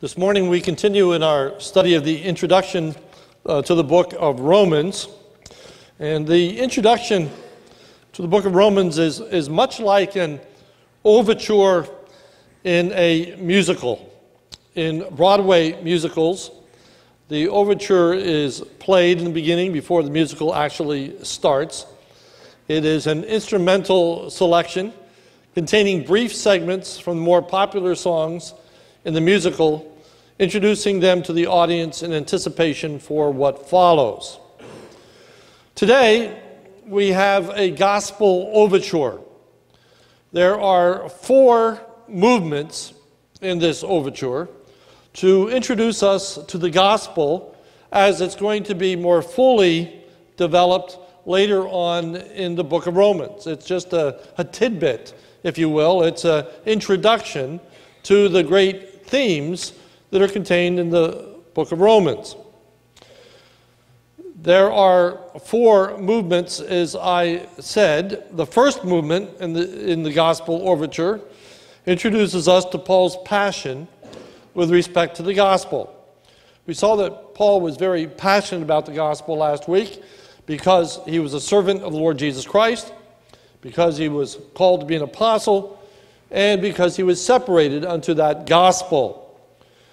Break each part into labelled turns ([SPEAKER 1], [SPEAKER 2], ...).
[SPEAKER 1] This morning we continue in our study of the introduction uh, to the book of Romans. And the introduction to the book of Romans is, is much like an overture in a musical. In Broadway musicals, the overture is played in the beginning before the musical actually starts. It is an instrumental selection containing brief segments from more popular songs in the musical introducing them to the audience in anticipation for what follows. Today, we have a gospel overture. There are four movements in this overture to introduce us to the gospel as it's going to be more fully developed later on in the book of Romans. It's just a, a tidbit, if you will. It's an introduction to the great themes that are contained in the book of Romans. There are four movements, as I said. The first movement in the, in the Gospel Overture introduces us to Paul's passion with respect to the gospel. We saw that Paul was very passionate about the gospel last week because he was a servant of the Lord Jesus Christ, because he was called to be an apostle, and because he was separated unto that gospel.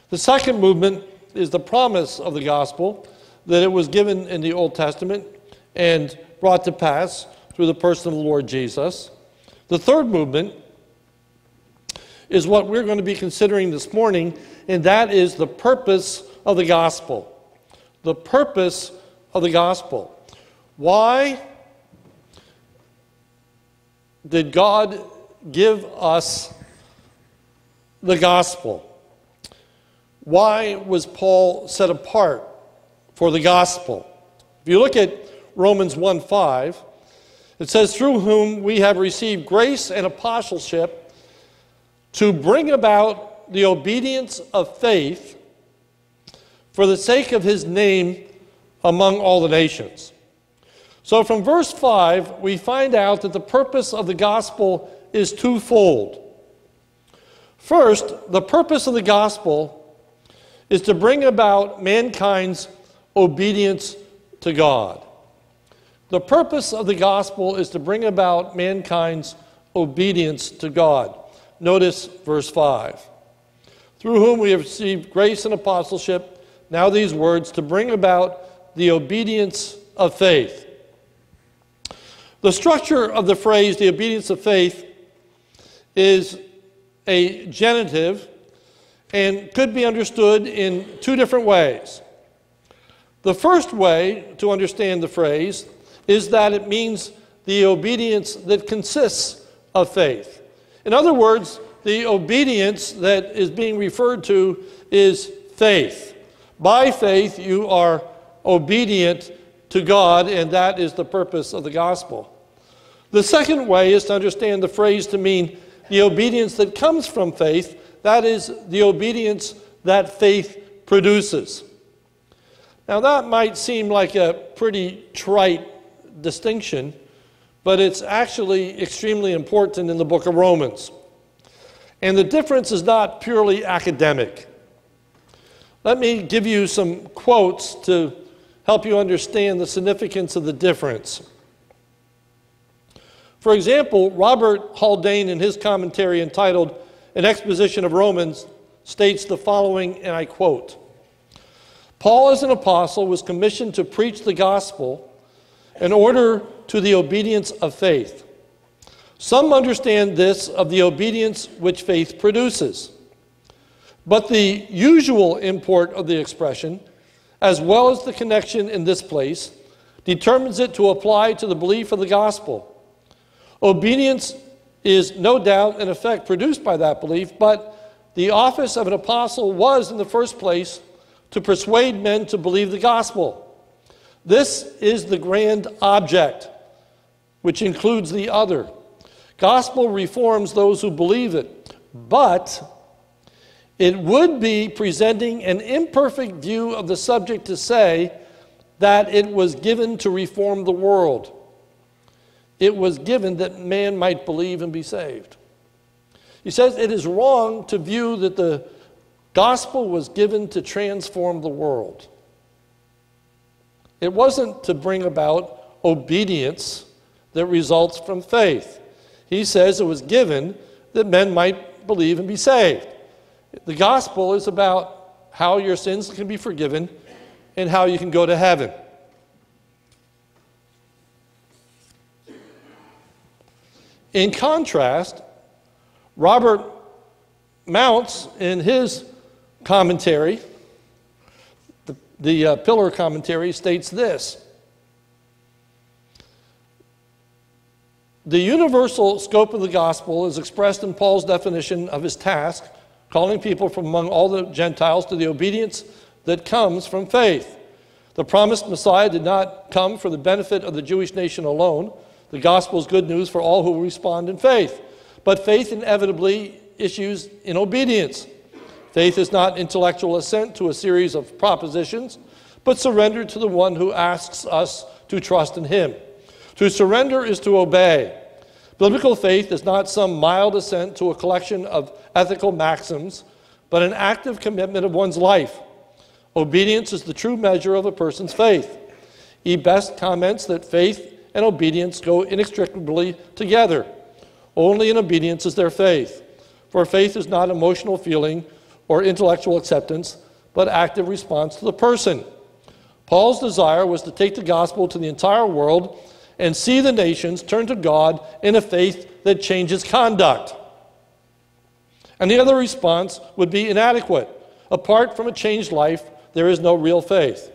[SPEAKER 1] The second movement is the promise of the gospel that it was given in the Old Testament and brought to pass through the person of the Lord Jesus. The third movement is what we're going to be considering this morning, and that is the purpose of the gospel. The purpose of the gospel. Why did God give us the gospel? Why was Paul set apart for the gospel? If you look at Romans 1 5, it says, Through whom we have received grace and apostleship to bring about the obedience of faith for the sake of his name among all the nations. So from verse 5, we find out that the purpose of the gospel is twofold. First, the purpose of the gospel is to bring about mankind's obedience to God. The purpose of the gospel is to bring about mankind's obedience to God. Notice verse 5. Through whom we have received grace and apostleship, now these words, to bring about the obedience of faith. The structure of the phrase, the obedience of faith, is a genitive and could be understood in two different ways. The first way to understand the phrase is that it means the obedience that consists of faith. In other words, the obedience that is being referred to is faith. By faith, you are obedient to God, and that is the purpose of the gospel. The second way is to understand the phrase to mean the obedience that comes from faith that is the obedience that faith produces. Now, that might seem like a pretty trite distinction, but it's actually extremely important in the book of Romans. And the difference is not purely academic. Let me give you some quotes to help you understand the significance of the difference. For example, Robert Haldane, in his commentary entitled an exposition of Romans states the following, and I quote Paul, as an apostle, was commissioned to preach the gospel in order to the obedience of faith. Some understand this of the obedience which faith produces. But the usual import of the expression, as well as the connection in this place, determines it to apply to the belief of the gospel. Obedience is no doubt an effect produced by that belief, but the office of an apostle was, in the first place, to persuade men to believe the gospel. This is the grand object, which includes the other. Gospel reforms those who believe it, but it would be presenting an imperfect view of the subject to say that it was given to reform the world. It was given that man might believe and be saved. He says it is wrong to view that the gospel was given to transform the world. It wasn't to bring about obedience that results from faith. He says it was given that men might believe and be saved. The gospel is about how your sins can be forgiven and how you can go to heaven. In contrast, Robert Mounce, in his commentary, the, the uh, pillar commentary, states this The universal scope of the gospel is expressed in Paul's definition of his task, calling people from among all the Gentiles to the obedience that comes from faith. The promised Messiah did not come for the benefit of the Jewish nation alone. The gospel is good news for all who respond in faith. But faith inevitably issues in obedience. Faith is not intellectual assent to a series of propositions, but surrender to the one who asks us to trust in him. To surrender is to obey. Biblical faith is not some mild assent to a collection of ethical maxims, but an active commitment of one's life. Obedience is the true measure of a person's faith. E. Best comments that faith and obedience go inextricably together. Only in obedience is there faith. For faith is not emotional feeling or intellectual acceptance, but active response to the person. Paul's desire was to take the gospel to the entire world and see the nations turn to God in a faith that changes conduct. And the other response would be inadequate. Apart from a changed life, there is no real faith.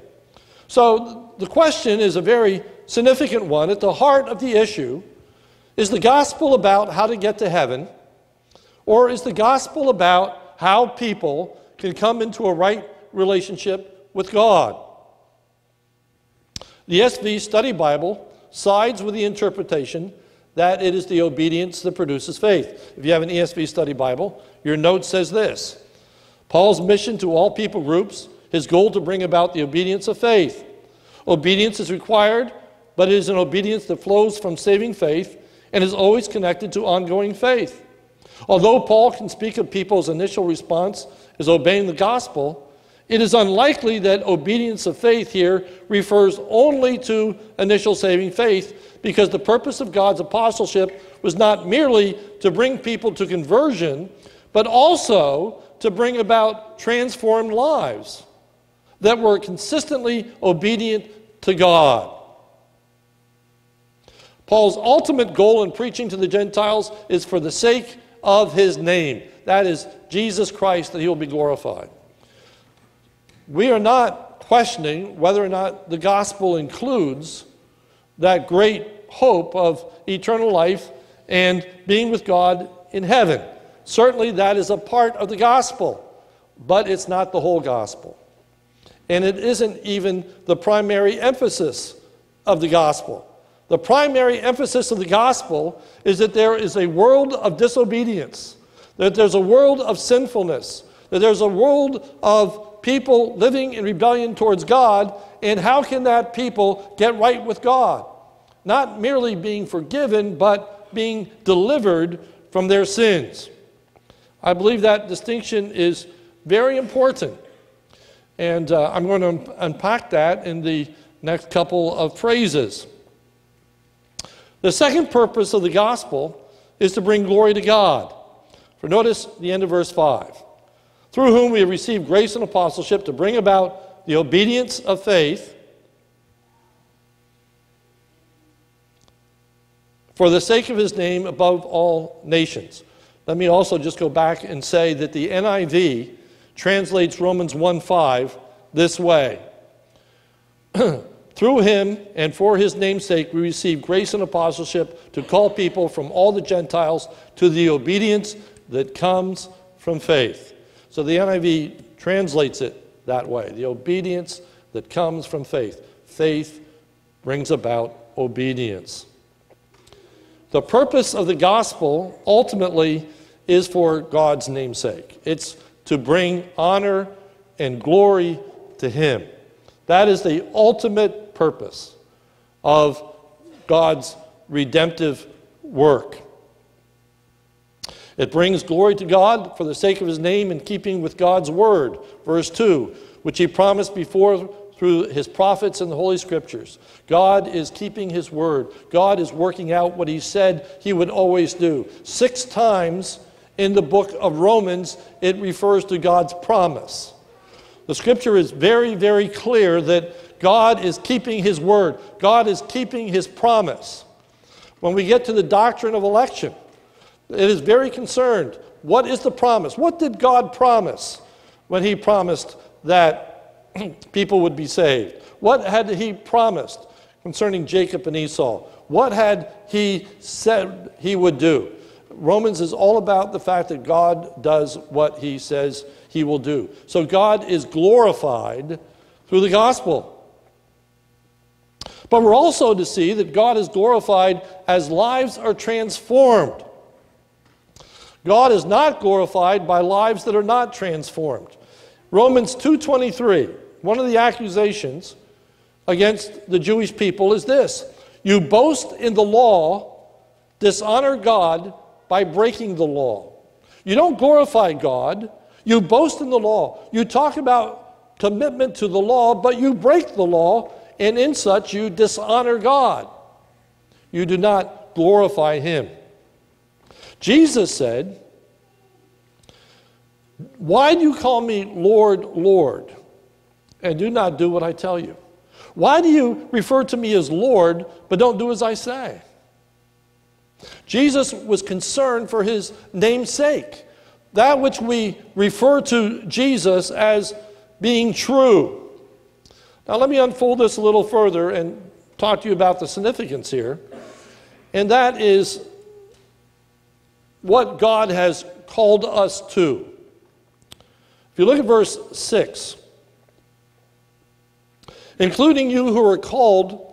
[SPEAKER 1] So the question is a very significant one. At the heart of the issue is the gospel about how to get to heaven, or is the gospel about how people can come into a right relationship with God? The ESV Study Bible sides with the interpretation that it is the obedience that produces faith. If you have an ESV study Bible, your note says this Paul's mission to all people groups, his goal to bring about the obedience of faith. Obedience is required, but it is an obedience that flows from saving faith and is always connected to ongoing faith. Although Paul can speak of people's initial response as obeying the gospel, it is unlikely that obedience of faith here refers only to initial saving faith because the purpose of God's apostleship was not merely to bring people to conversion, but also to bring about transformed lives that were consistently obedient to God. Paul's ultimate goal in preaching to the Gentiles is for the sake of his name. That is Jesus Christ, that he will be glorified. We are not questioning whether or not the gospel includes that great hope of eternal life and being with God in heaven. Certainly, that is a part of the gospel, but it's not the whole gospel. And it isn't even the primary emphasis of the gospel. The primary emphasis of the gospel is that there is a world of disobedience, that there's a world of sinfulness, that there's a world of people living in rebellion towards God, and how can that people get right with God? Not merely being forgiven, but being delivered from their sins. I believe that distinction is very important. And uh, I'm going to unpack that in the next couple of phrases. The second purpose of the gospel is to bring glory to God. For notice the end of verse 5 through whom we have received grace and apostleship to bring about the obedience of faith for the sake of his name above all nations. Let me also just go back and say that the NIV translates Romans 1:5 this way. Through him and for his name's sake, we receive grace and apostleship to call people from all the Gentiles to the obedience that comes from faith. So the NIV translates it that way the obedience that comes from faith. Faith brings about obedience. The purpose of the gospel ultimately is for God's namesake. It's to bring honor and glory to Him. That is the ultimate purpose of God's redemptive work. It brings glory to God for the sake of his name in keeping with God's word. Verse 2, which he promised before through his prophets and the Holy Scriptures. God is keeping his word. God is working out what he said he would always do. Six times in the book of Romans, it refers to God's promise. The scripture is very, very clear that God is keeping his word, God is keeping his promise. When we get to the doctrine of election, it is very concerned. What is the promise? What did God promise when he promised that people would be saved? What had he promised concerning Jacob and Esau? What had he said he would do? Romans is all about the fact that God does what he says he will do. So God is glorified through the gospel. But we're also to see that God is glorified as lives are transformed. God is not glorified by lives that are not transformed. Romans 2:23, one of the accusations against the Jewish people is this: you boast in the law, dishonor God by breaking the law. You don't glorify God, you boast in the law. You talk about commitment to the law, but you break the law, and in such you dishonor God. You do not glorify Him. Jesus said, Why do you call me Lord, Lord, and do not do what I tell you? Why do you refer to me as Lord, but don't do as I say? Jesus was concerned for his name's sake, that which we refer to Jesus as being true. Now, let me unfold this a little further and talk to you about the significance here. And that is what God has called us to. If you look at verse 6, including you who are called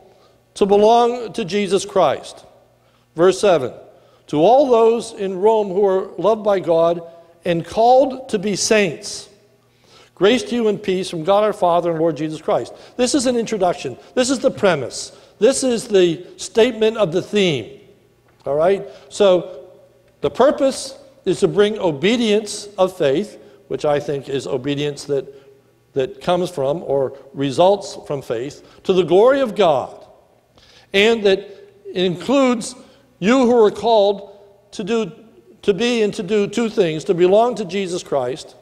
[SPEAKER 1] to belong to Jesus Christ. Verse 7 To all those in Rome who are loved by God and called to be saints, grace to you and peace from God our Father and Lord Jesus Christ. This is an introduction. This is the premise. This is the statement of the theme. All right? So the purpose is to bring obedience of faith, which I think is obedience that, that comes from or results from faith, to the glory of God. And that includes you who are called to do to be and to do two things, to belong to Jesus Christ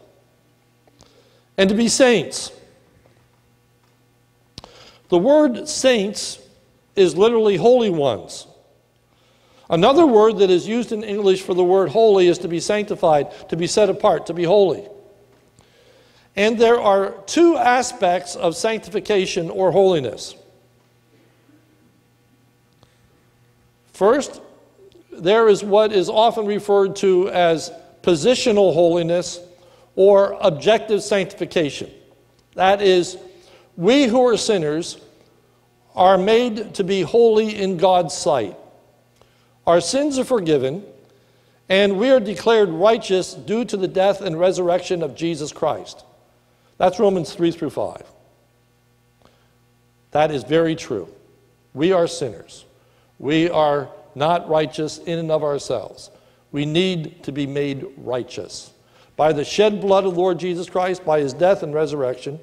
[SPEAKER 1] and to be saints. The word saints is literally holy ones. Another word that is used in English for the word holy is to be sanctified, to be set apart, to be holy. And there are two aspects of sanctification or holiness. First, there is what is often referred to as positional holiness or objective sanctification. That is, we who are sinners are made to be holy in God's sight. Our sins are forgiven, and we are declared righteous due to the death and resurrection of Jesus Christ. That's Romans 3 through 5. That is very true. We are sinners. We are not righteous in and of ourselves. We need to be made righteous. By the shed blood of Lord Jesus Christ, by his death and resurrection,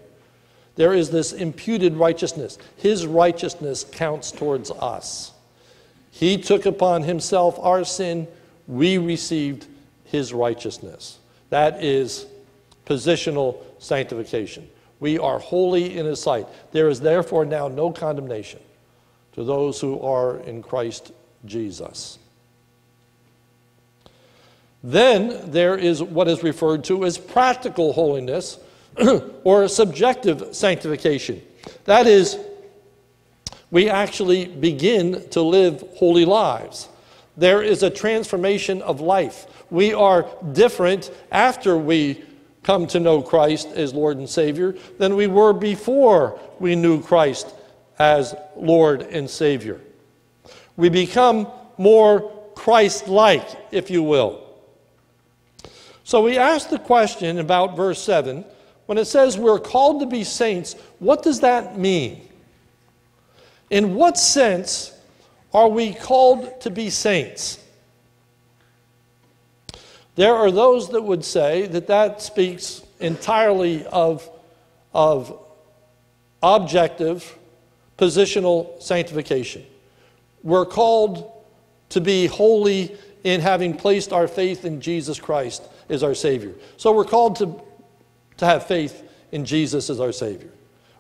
[SPEAKER 1] there is this imputed righteousness. His righteousness counts towards us. He took upon himself our sin, we received his righteousness. That is positional sanctification. We are holy in his sight. There is therefore now no condemnation to those who are in Christ Jesus. Then there is what is referred to as practical holiness or subjective sanctification. That is, we actually begin to live holy lives. There is a transformation of life. We are different after we come to know Christ as Lord and Savior than we were before we knew Christ as Lord and Savior. We become more Christ like, if you will. So we ask the question about verse 7 when it says we're called to be saints, what does that mean? In what sense are we called to be saints? There are those that would say that that speaks entirely of, of objective positional sanctification. We're called to be holy in having placed our faith in Jesus Christ as our Savior. So we're called to, to have faith in Jesus as our Savior.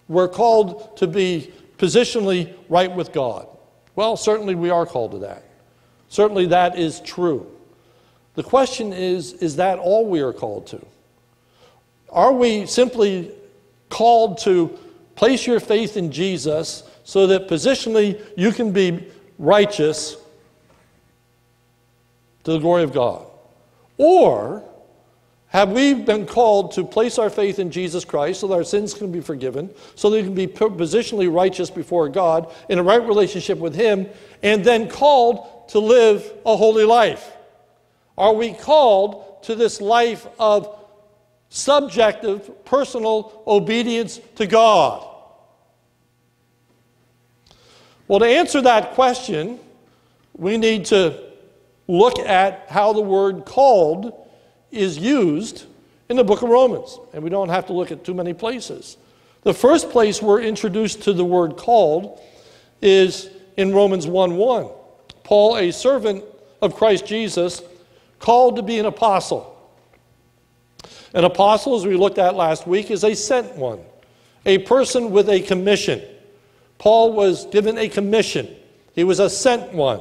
[SPEAKER 1] We're called to be positionally right with God. Well, certainly we are called to that. Certainly that is true. The question is is that all we are called to? Are we simply called to place your faith in Jesus so that positionally you can be righteous to the glory of God? Or have we been called to place our faith in Jesus Christ so that our sins can be forgiven, so that we can be positionally righteous before God in a right relationship with Him, and then called to live a holy life? Are we called to this life of subjective, personal obedience to God? Well, to answer that question, we need to look at how the word called is used in the book of Romans. And we don't have to look at too many places. The first place we're introduced to the word called is in Romans 1 1. Paul, a servant of Christ Jesus, called to be an apostle. An apostle, as we looked at last week, is a sent one, a person with a commission. Paul was given a commission, he was a sent one.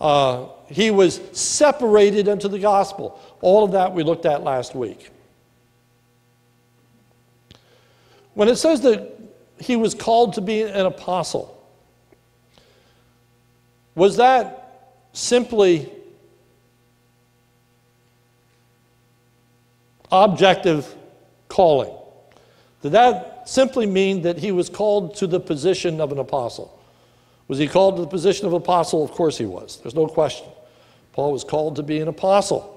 [SPEAKER 1] Uh, he was separated unto the gospel. All of that we looked at last week. When it says that he was called to be an apostle, was that simply objective calling? Did that simply mean that he was called to the position of an apostle? Was he called to the position of apostle? Of course he was. There's no question. Paul was called to be an apostle.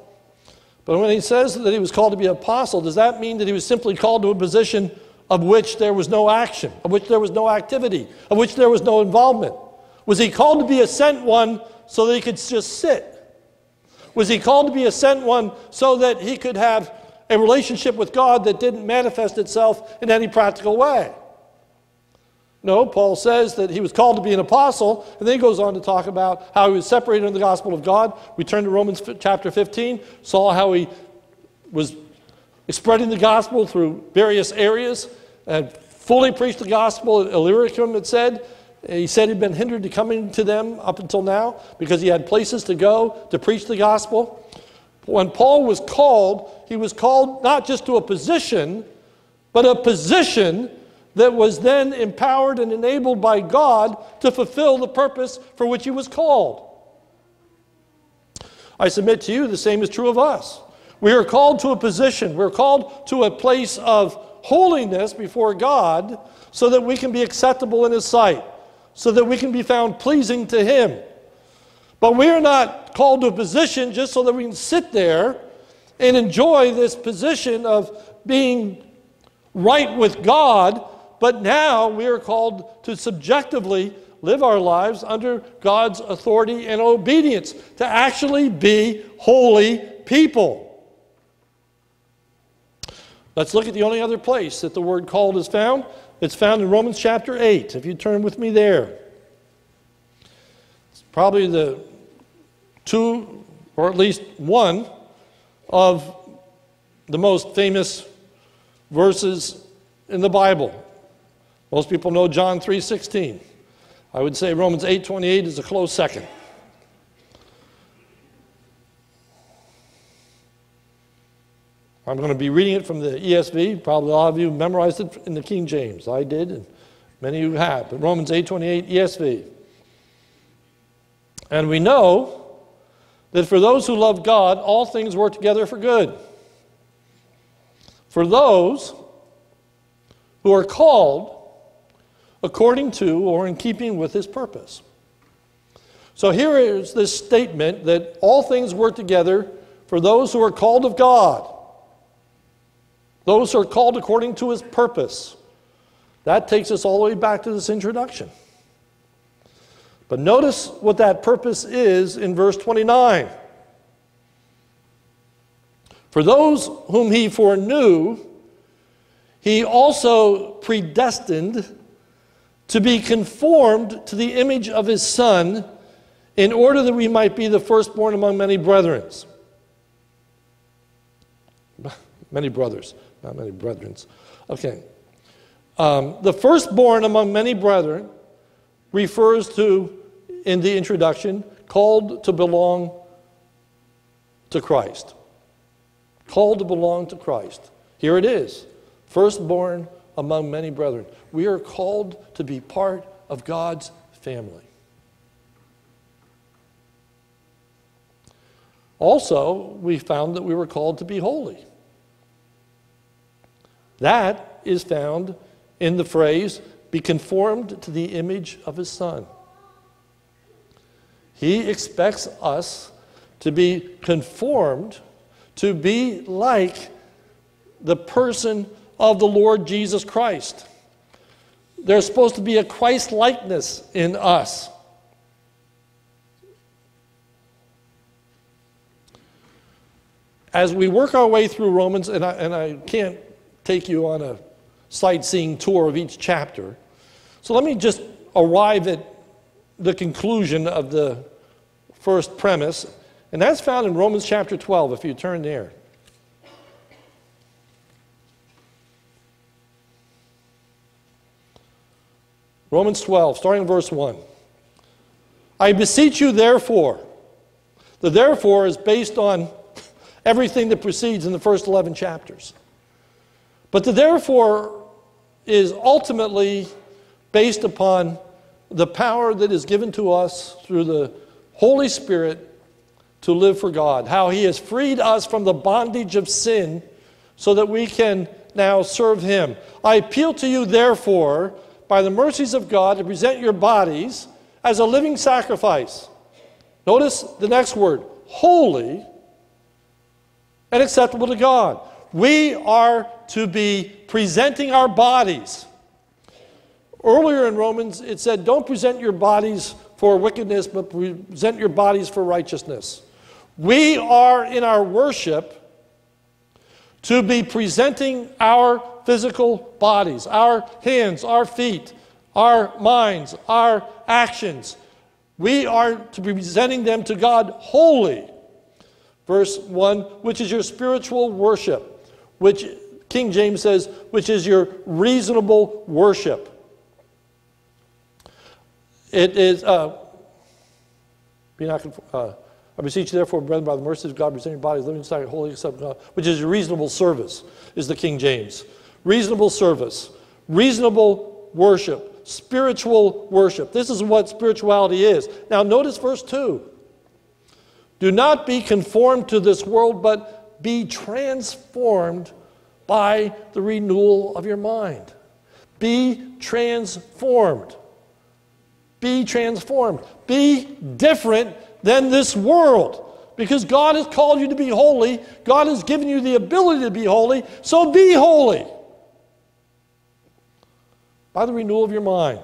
[SPEAKER 1] But when he says that he was called to be an apostle, does that mean that he was simply called to a position of which there was no action, of which there was no activity, of which there was no involvement? Was he called to be a sent one so that he could just sit? Was he called to be a sent one so that he could have a relationship with God that didn't manifest itself in any practical way? No, Paul says that he was called to be an apostle, and then he goes on to talk about how he was separated in the gospel of God. We turn to Romans chapter 15, saw how he was spreading the gospel through various areas, and fully preached the gospel at Illyricum, it said. He said he'd been hindered to coming to them up until now because he had places to go to preach the gospel. When Paul was called, he was called not just to a position, but a position that was then empowered and enabled by God to fulfill the purpose for which he was called. I submit to you the same is true of us. We are called to a position, we're called to a place of holiness before God so that we can be acceptable in His sight, so that we can be found pleasing to Him. But we are not called to a position just so that we can sit there and enjoy this position of being right with God but now we are called to subjectively live our lives under God's authority and obedience, to actually be holy people. Let's look at the only other place that the word called is found. It's found in Romans chapter 8. If you turn with me there, it's probably the two, or at least one, of the most famous verses in the Bible. Most people know John 3:16. I would say Romans 8:28 is a close second. I'm going to be reading it from the ESV. Probably a lot of you memorized it in the King James. I did, and many of you have. But Romans 8:28 ESV. And we know that for those who love God, all things work together for good. For those who are called according to or in keeping with his purpose. So here is this statement that all things work together for those who are called of God, those who are called according to his purpose. That takes us all the way back to this introduction. But notice what that purpose is in verse 29. For those whom he foreknew, he also predestined to be conformed to the image of his Son, in order that we might be the firstborn among many brethren. Many brothers, not many brethren. Okay. Um, the firstborn among many brethren refers to, in the introduction, called to belong to Christ. Called to belong to Christ. Here it is firstborn among many brethren. We are called to be part of God's family. Also, we found that we were called to be holy. That is found in the phrase, be conformed to the image of his son. He expects us to be conformed, to be like the person of the Lord Jesus Christ. There's supposed to be a Christ likeness in us. As we work our way through Romans, and I, and I can't take you on a sightseeing tour of each chapter, so let me just arrive at the conclusion of the first premise, and that's found in Romans chapter 12, if you turn there. Romans 12, starting in verse 1. I beseech you, therefore. The therefore is based on everything that precedes in the first 11 chapters. But the therefore is ultimately based upon the power that is given to us through the Holy Spirit to live for God. How He has freed us from the bondage of sin so that we can now serve Him. I appeal to you, therefore, by the mercies of God to present your bodies as a living sacrifice. Notice the next word holy and acceptable to God. We are to be presenting our bodies. Earlier in Romans, it said, Don't present your bodies for wickedness, but present your bodies for righteousness. We are in our worship to be presenting our physical bodies, our hands, our feet, our minds, our actions. We are to be presenting them to God wholly. Verse 1, which is your spiritual worship, which King James says, which is your reasonable worship. It is, uh, be not, uh, I beseech you, therefore, brethren, by the mercies of God, present your bodies living sacrifice, holy, acceptable God, which is reasonable service, is the King James. Reasonable service, reasonable worship, spiritual worship. This is what spirituality is. Now, notice verse 2. Do not be conformed to this world, but be transformed by the renewal of your mind. Be transformed. Be transformed. Be different than this world. Because God has called you to be holy, God has given you the ability to be holy, so be holy. By the renewal of your mind.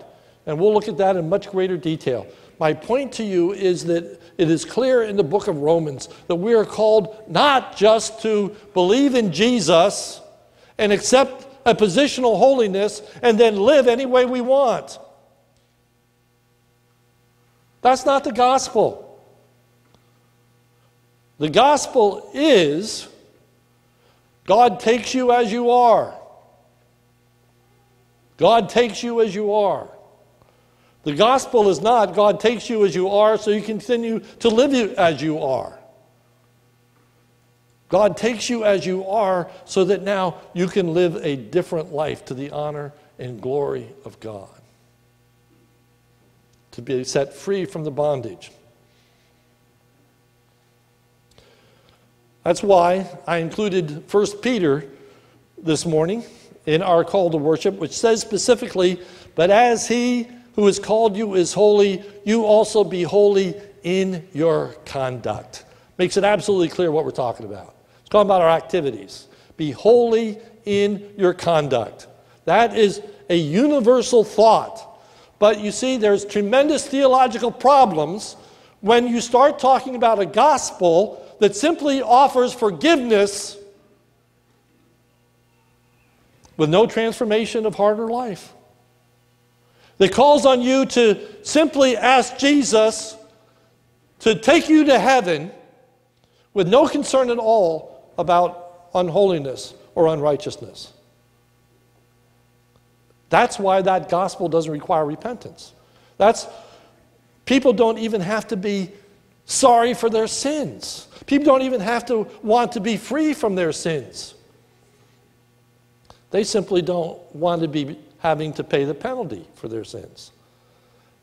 [SPEAKER 1] And we'll look at that in much greater detail. My point to you is that it is clear in the book of Romans that we are called not just to believe in Jesus and accept a positional holiness and then live any way we want. That's not the gospel. The gospel is God takes you as you are. God takes you as you are. The gospel is not God takes you as you are so you continue to live as you are. God takes you as you are so that now you can live a different life to the honor and glory of God. To be set free from the bondage. That's why I included 1 Peter this morning in our call to worship, which says specifically, But as he who has called you is holy, you also be holy in your conduct. Makes it absolutely clear what we're talking about. It's talking about our activities. Be holy in your conduct. That is a universal thought. But you see, there's tremendous theological problems when you start talking about a gospel that simply offers forgiveness with no transformation of heart or life. That calls on you to simply ask Jesus to take you to heaven with no concern at all about unholiness or unrighteousness. That's why that gospel doesn't require repentance. That's people don't even have to be sorry for their sins. People don't even have to want to be free from their sins. They simply don't want to be having to pay the penalty for their sins.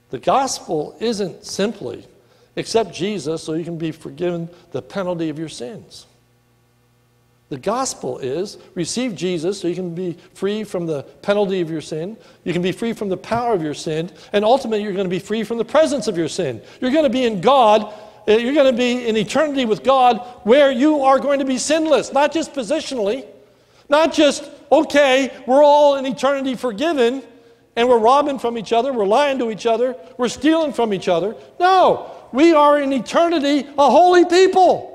[SPEAKER 1] The gospel isn't simply accept Jesus so you can be forgiven the penalty of your sins. The gospel is receive Jesus so you can be free from the penalty of your sin. You can be free from the power of your sin. And ultimately, you're going to be free from the presence of your sin. You're going to be in God. Uh, you're going to be in eternity with God where you are going to be sinless, not just positionally, not just, okay, we're all in eternity forgiven and we're robbing from each other, we're lying to each other, we're stealing from each other. No, we are in eternity a holy people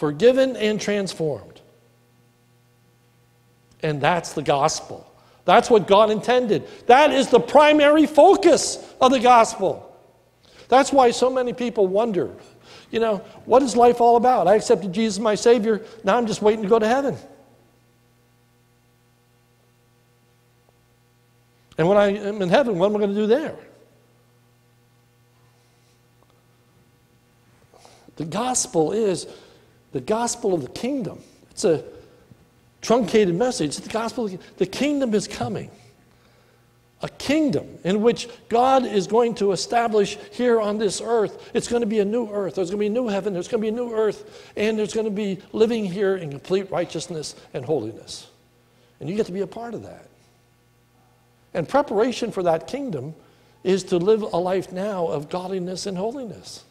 [SPEAKER 1] forgiven and transformed. And that's the gospel. That's what God intended. That is the primary focus of the gospel. That's why so many people wonder, you know, what is life all about? I accepted Jesus my Savior. Now I'm just waiting to go to heaven. And when I am in heaven, what am I going to do there? The gospel is the gospel of the kingdom. It's a truncated message. The gospel, the kingdom is coming. A kingdom in which God is going to establish here on this earth. It's going to be a new earth. There's going to be a new heaven. There's going to be a new earth. And there's going to be living here in complete righteousness and holiness. And you get to be a part of that. And preparation for that kingdom is to live a life now of godliness and holiness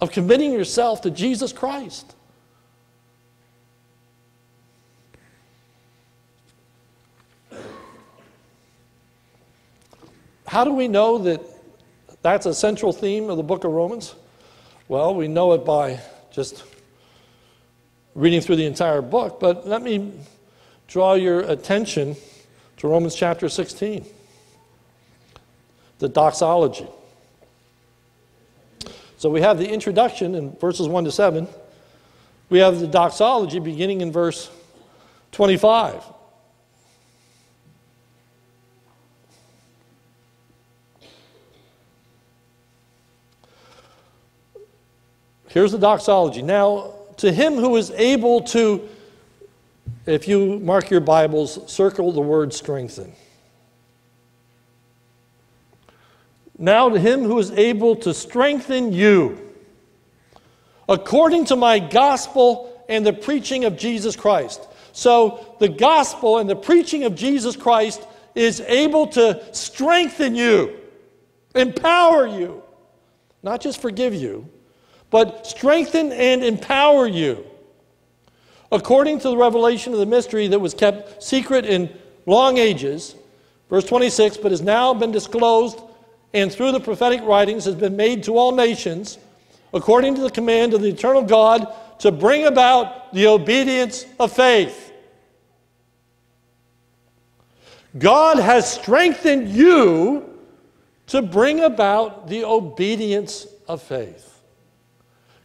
[SPEAKER 1] of committing yourself to Jesus Christ. How do we know that that's a central theme of the book of Romans? Well, we know it by just reading through the entire book, but let me draw your attention to Romans chapter 16, the doxology. So we have the introduction in verses 1 to 7. We have the doxology beginning in verse 25. Here's the doxology. Now, to him who is able to, if you mark your Bibles, circle the word strengthen. Now to him who is able to strengthen you, according to my gospel and the preaching of Jesus Christ. So the gospel and the preaching of Jesus Christ is able to strengthen you, empower you, not just forgive you, but strengthen and empower you. According to the revelation of the mystery that was kept secret in long ages, verse 26, but has now been disclosed and through the prophetic writings has been made to all nations, according to the command of the eternal God, to bring about the obedience of faith. God has strengthened you to bring about the obedience of faith.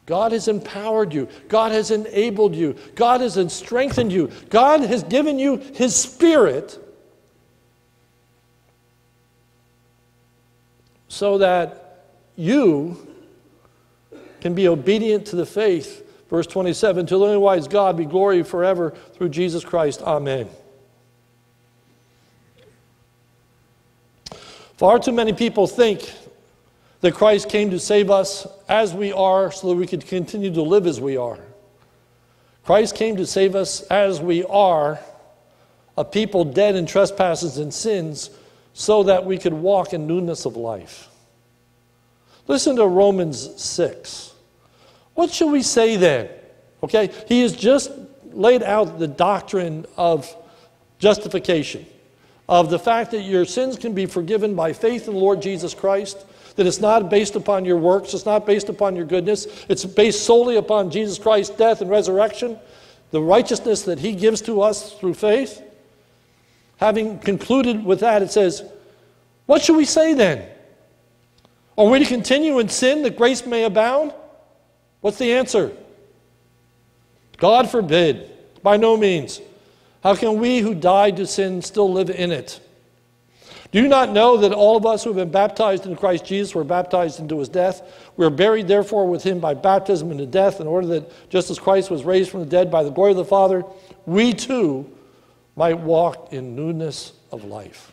[SPEAKER 1] God has empowered you. God has enabled you. God has strengthened you. God has given you His Spirit so that you can be obedient to the faith. Verse 27 To the only wise God be glory forever through Jesus Christ. Amen. Far too many people think that Christ came to save us as we are so that we could continue to live as we are. Christ came to save us as we are, a people dead in trespasses and sins, so that we could walk in newness of life. Listen to Romans 6. What should we say then? Okay, he has just laid out the doctrine of justification, of the fact that your sins can be forgiven by faith in the Lord Jesus Christ, that it's not based upon your works, it's not based upon your goodness, it's based solely upon Jesus Christ's death and resurrection. the righteousness that he gives to us through faith, having concluded with that, it says, What should we say then? Are we to continue in sin that grace may abound? What's the answer? God forbid. By no means. How can we who died to sin still live in it? Do you not know that all of us who have been baptized in Christ Jesus were baptized into his death? We are buried, therefore, with him by baptism into death, in order that just as Christ was raised from the dead by the glory of the Father, we too might walk in newness of life.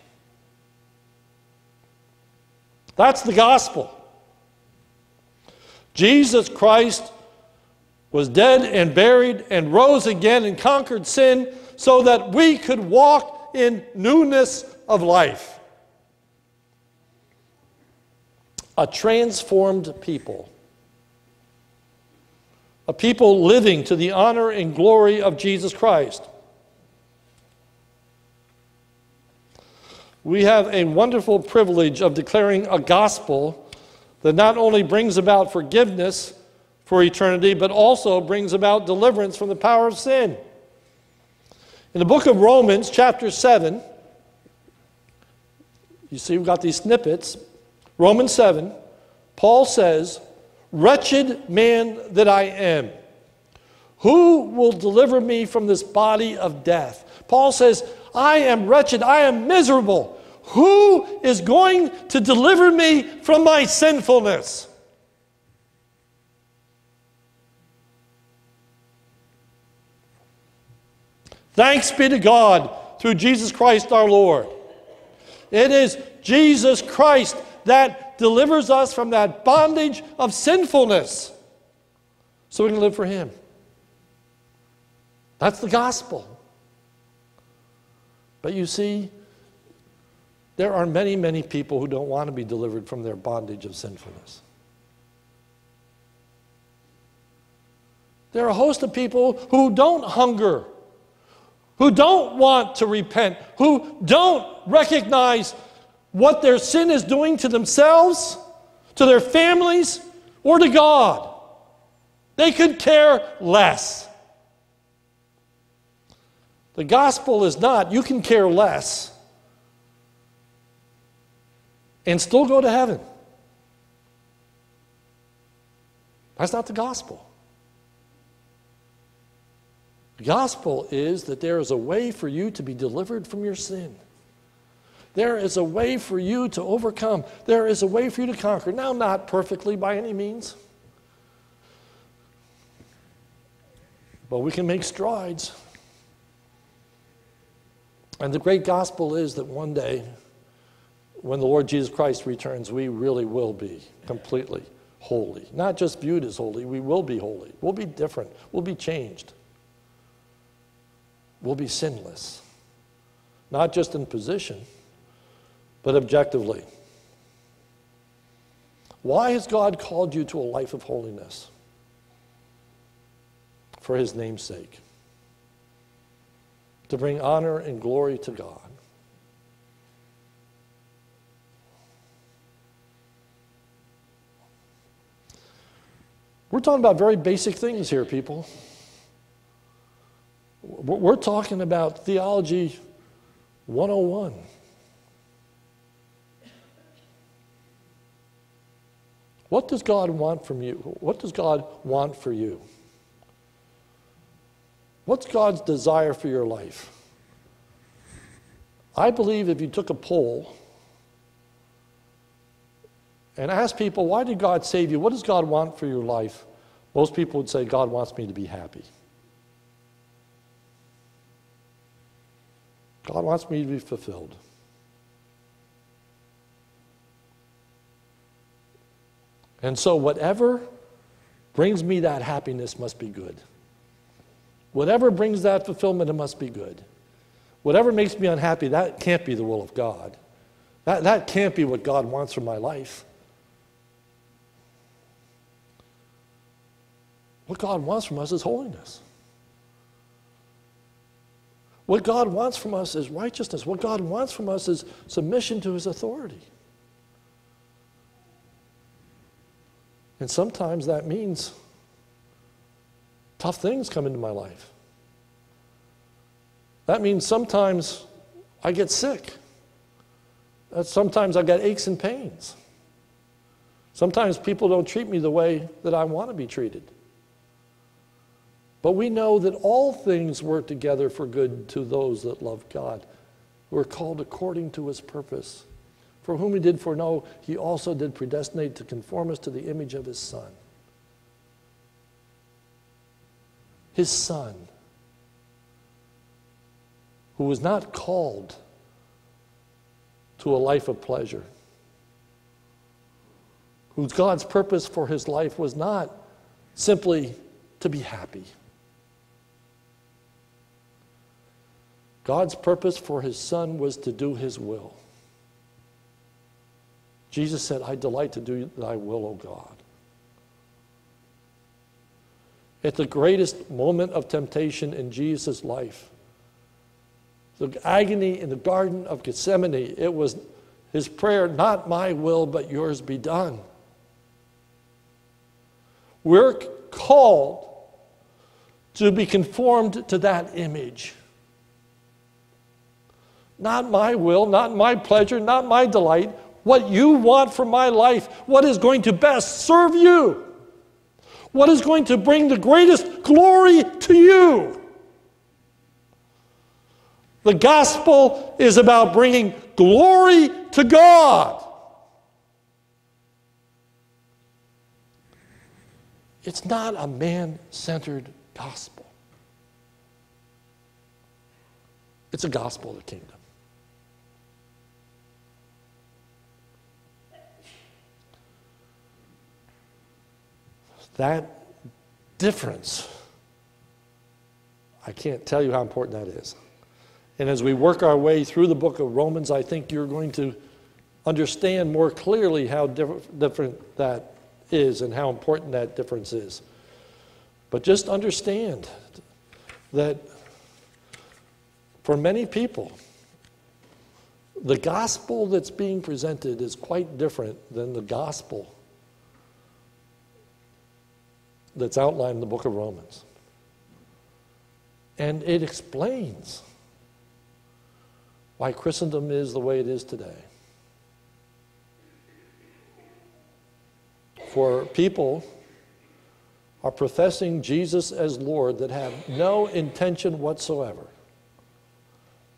[SPEAKER 1] That's the gospel. Jesus Christ was dead and buried and rose again and conquered sin so that we could walk in newness of life. a transformed people. A people living to the honor and glory of Jesus Christ. We have a wonderful privilege of declaring a gospel that not only brings about forgiveness for eternity, but also brings about deliverance from the power of sin. In the book of Romans, chapter 7, you see, we've got these snippets. Romans 7, Paul says, Wretched man that I am, who will deliver me from this body of death? Paul says, I am wretched, I am miserable. Who is going to deliver me from my sinfulness? Thanks be to God through Jesus Christ our Lord. It is Jesus Christ that delivers us from that bondage of sinfulness so we can live for Him. That's the gospel. But you see, there are many, many people who don't want to be delivered from their bondage of sinfulness. There are a host of people who don't hunger, who don't want to repent, who don't recognize what their sin is doing to themselves, to their families, or to God. They could care less. The gospel is not, you can care less and still go to heaven. That's not the gospel. The gospel is that there is a way for you to be delivered from your sin. There is a way for you to overcome. There is a way for you to conquer. Now, not perfectly by any means, but we can make strides. And the great gospel is that one day, when the Lord Jesus Christ returns, we really will be completely holy. Not just viewed as holy, we will be holy. We'll be different. We'll be changed. We'll be sinless. Not just in position but objectively. Why has God called you to a life of holiness? For his name's sake. To bring honor and glory to God. We're talking about very basic things here, people. We're talking about theology 101. What does God want from you? What does God want for you? What's God's desire for your life? I believe if you took a poll and asked people, why did God save you? What does God want for your life? Most people would say, God wants me to be happy. God wants me to be fulfilled. And so, whatever brings me that happiness must be good. Whatever brings that fulfillment, it must be good. Whatever makes me unhappy, that can't be the will of God. That, that can't be what God wants for my life. What God wants from us is holiness. What God wants from us is righteousness. What God wants from us is submission to his authority. And sometimes that means tough things come into my life. That means sometimes I get sick. Sometimes I get aches and pains. Sometimes people don't treat me the way that I want to be treated. But we know that all things work together for good to those that love God, who are called according to his purpose. For whom he did foreknow, he also did predestinate to conform us to the image of his Son. His Son, who was not called to a life of pleasure, whose God's purpose for his life was not simply to be happy. God's purpose for his son was to do his will. Jesus said, I delight to do thy will, O God. At the greatest moment of temptation in Jesus' life, the agony in the Garden of Gethsemane, it was his prayer, not my will, but yours be done. We're called to be conformed to that image. Not my will, not my pleasure, not my delight. What you want for my life, what is going to best serve you, what is going to bring the greatest glory to you. The gospel is about bringing glory to God. It's not a man centered gospel, it's a gospel of the kingdom. That difference, I can't tell you how important that is. And as we work our way through the book of Romans, I think you're going to understand more clearly how diff- different that is and how important that difference is. But just understand that for many people, the gospel that's being presented is quite different than the gospel that's outlined in the book of Romans. And it explains why Christendom is the way it is today. For people are professing Jesus as Lord that have no intention whatsoever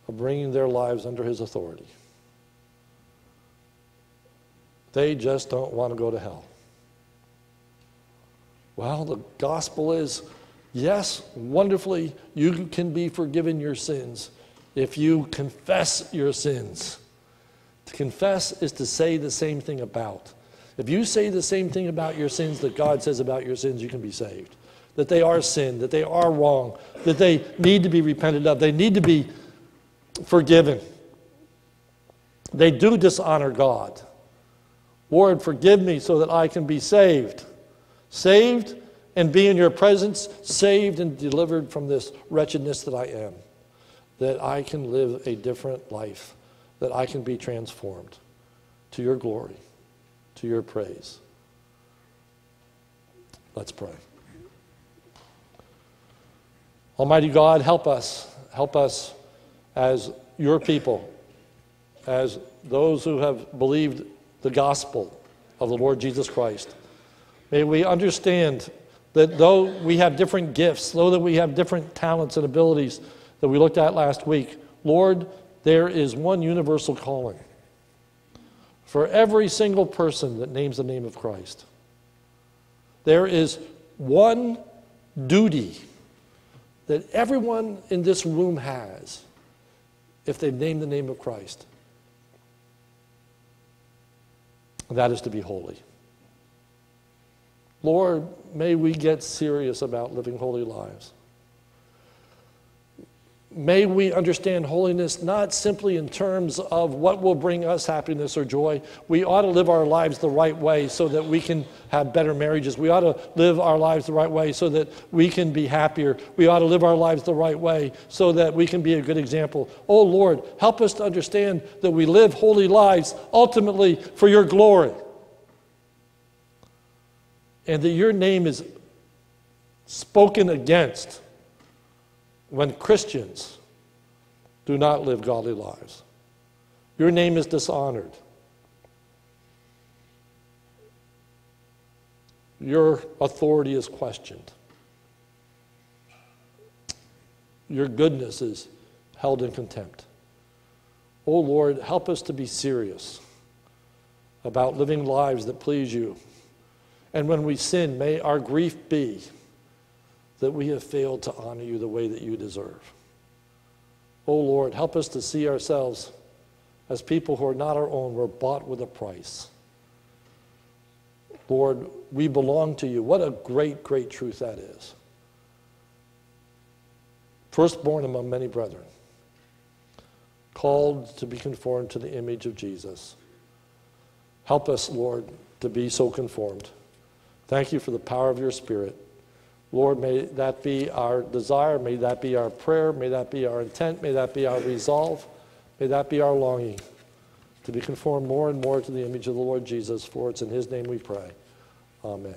[SPEAKER 1] of bringing their lives under his authority. They just don't want to go to hell. Well, the gospel is yes, wonderfully, you can be forgiven your sins if you confess your sins. To confess is to say the same thing about. If you say the same thing about your sins that God says about your sins, you can be saved. That they are sin, that they are wrong, that they need to be repented of, they need to be forgiven. They do dishonor God. Lord, forgive me so that I can be saved saved and be in your presence, saved and delivered from this wretchedness that I am, that I can live a different life, that I can be transformed to your glory, to your praise. Let's pray. Almighty God, help us. Help us as your people, as those who have believed the gospel of the Lord Jesus Christ. May we understand that though we have different gifts, though that we have different talents and abilities that we looked at last week, Lord, there is one universal calling for every single person that names the name of Christ. There is one duty that everyone in this room has if they've named the name of Christ. And that is to be holy. Lord, may we get serious about living holy lives. May we understand holiness not simply in terms of what will bring us happiness or joy. We ought to live our lives the right way so that we can have better marriages. We ought to live our lives the right way so that we can be happier. We ought to live our lives the right way so that we can be a good example. Oh Lord, help us to understand that we live holy lives ultimately for your glory and that your name is spoken against when Christians do not live godly lives. Your name is dishonored. Your authority is questioned. Your goodness is held in contempt. Oh Lord, help us to be serious about living lives that please you. And when we sin, may our grief be that we have failed to honor you the way that you deserve. Oh Lord, help us to see ourselves as people who are not our own, we're bought with a price. Lord, we belong to you. What a great, great truth that is. Firstborn among many brethren, called to be conformed to the image of Jesus. Help us, Lord, to be so conformed. Thank you for the power of your Spirit. Lord, may that be our desire. May that be our prayer. May that be our intent. May that be our resolve. May that be our longing to be conformed more and more to the image of the Lord Jesus. For it's in his name we pray. Amen.